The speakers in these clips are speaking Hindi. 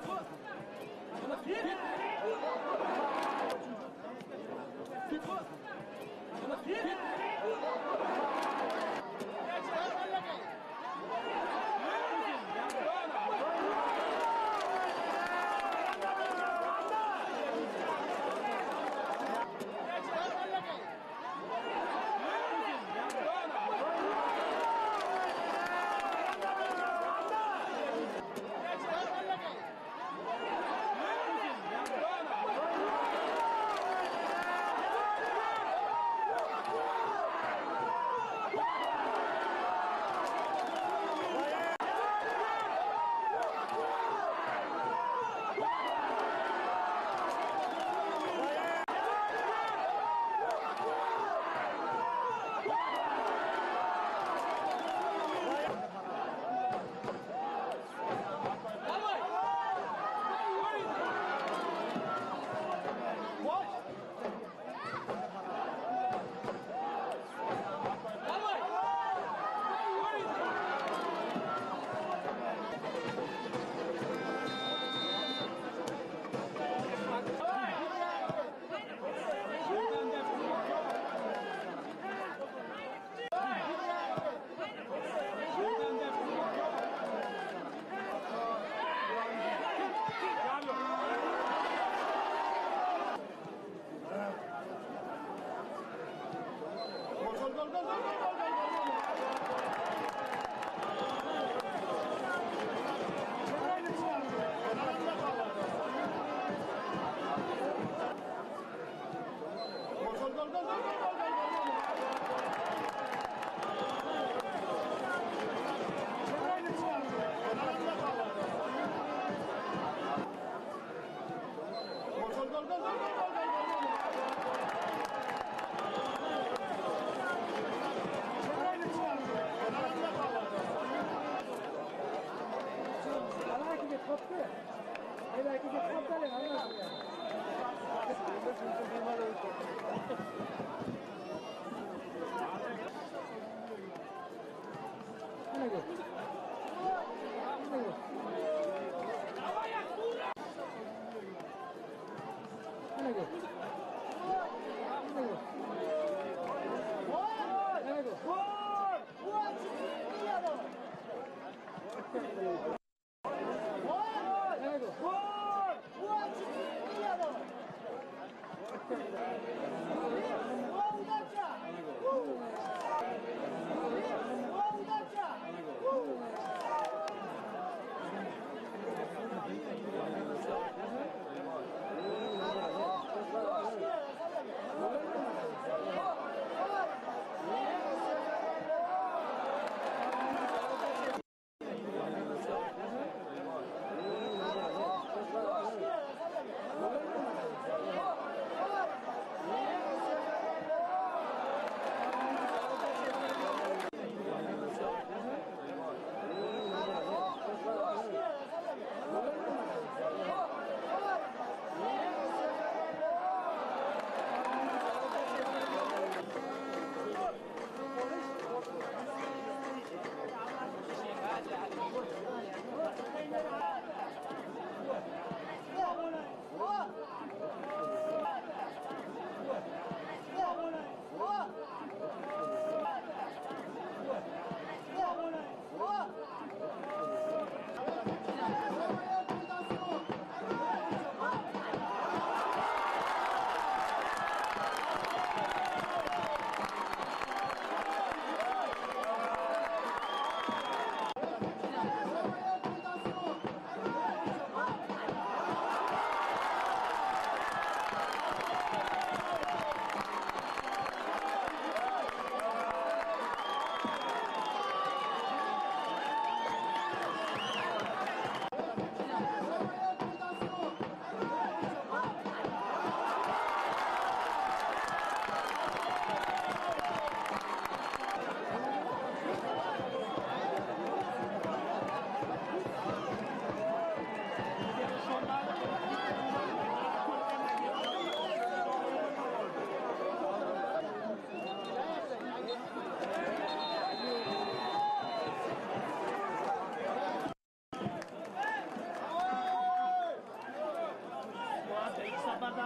Keep up. 하고.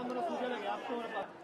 Sonra sucuyla yaptı orada.